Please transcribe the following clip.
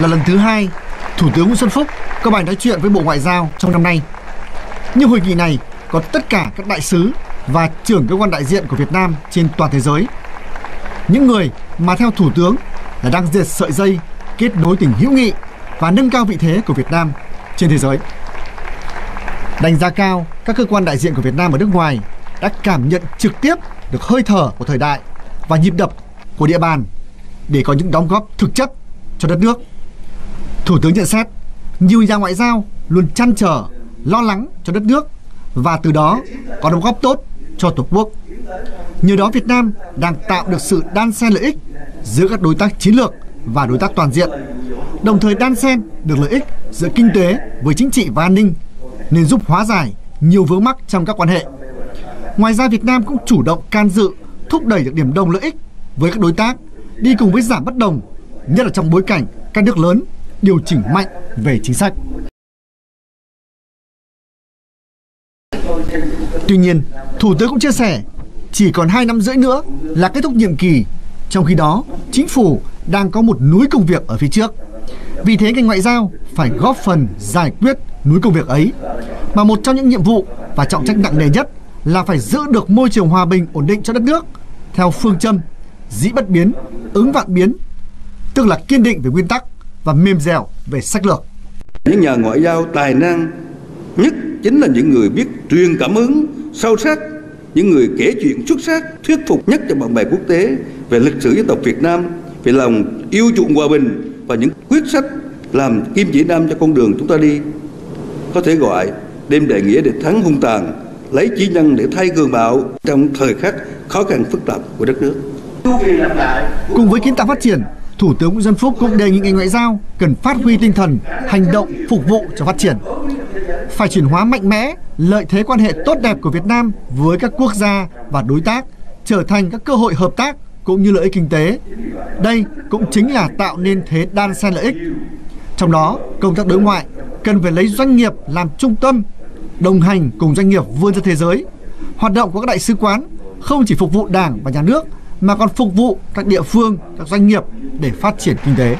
Là lần thứ hai, Thủ tướng Nguyễn Xuân Phúc có bài nói chuyện với Bộ Ngoại giao trong năm nay. Nhưng hội nghị này có tất cả các đại sứ và trưởng cơ quan đại diện của Việt Nam trên toàn thế giới. Những người mà theo Thủ tướng là đang dệt sợi dây kết nối tình hữu nghị và nâng cao vị thế của Việt Nam trên thế giới. Đánh giá cao, các cơ quan đại diện của Việt Nam ở nước ngoài đã cảm nhận trực tiếp được hơi thở của thời đại và nhịp đập của địa bàn để có những đóng góp thực chất cho đất nước. Thủ tướng nhận xét, nhiều nhà ngoại giao luôn chăn trở, lo lắng cho đất nước và từ đó có đóng góp tốt cho Tổ quốc. Nhờ đó Việt Nam đang tạo được sự đan xen lợi ích giữa các đối tác chiến lược và đối tác toàn diện, đồng thời đan xen được lợi ích giữa kinh tế với chính trị và an ninh, nên giúp hóa giải nhiều vướng mắc trong các quan hệ. Ngoài ra Việt Nam cũng chủ động can dự, thúc đẩy được điểm đồng lợi ích với các đối tác, đi cùng với giảm bất đồng, nhất là trong bối cảnh các nước lớn điều chỉnh mạnh về chính sách. Tuy nhiên, Thủ tướng cũng chia sẻ chỉ còn 2 năm rưỡi nữa là kết thúc nhiệm kỳ. Trong khi đó, chính phủ đang có một núi công việc ở phía trước. Vì thế ngành ngoại giao phải góp phần giải quyết núi công việc ấy. Mà một trong những nhiệm vụ và trọng trách nặng nề nhất là phải giữ được môi trường hòa bình ổn định cho đất nước theo phương châm dĩ bất biến, ứng vạn biến, tức là kiên định về nguyên tắc và mềm dẻo về sách lược. Những nhà ngoại giao tài năng nhất chính là những người biết truyền cảm hứng sâu sắc, những người kể chuyện xuất sắc, thuyết phục nhất cho bạn bè quốc tế về lịch sử dân tộc Việt Nam, về lòng yêu chuộng hòa bình và những quyết sách làm kim chỉ nam cho con đường chúng ta đi. Có thể gọi đêm đại nghĩa để thắng hung tàn, lấy chí nhân để thay cường bạo trong thời khắc khó khăn phức tạp của đất nước. Cùng với kiến tạo phát triển, Thủ tướng Nguyễn Xuân Phúc cũng đề nghị ngành ngoại giao cần phát huy tinh thần hành động phục vụ cho phát triển. Phải chuyển hóa mạnh mẽ lợi thế quan hệ tốt đẹp của Việt Nam với các quốc gia và đối tác trở thành các cơ hội hợp tác cũng như lợi ích kinh tế. Đây cũng chính là tạo nên thế đan xen lợi ích. Trong đó, công tác đối ngoại cần phải lấy doanh nghiệp làm trung tâm, đồng hành cùng doanh nghiệp vươn ra thế giới. Hoạt động của các đại sứ quán không chỉ phục vụ Đảng và nhà nước mà còn phục vụ các địa phương, các doanh nghiệp để phát triển kinh tế.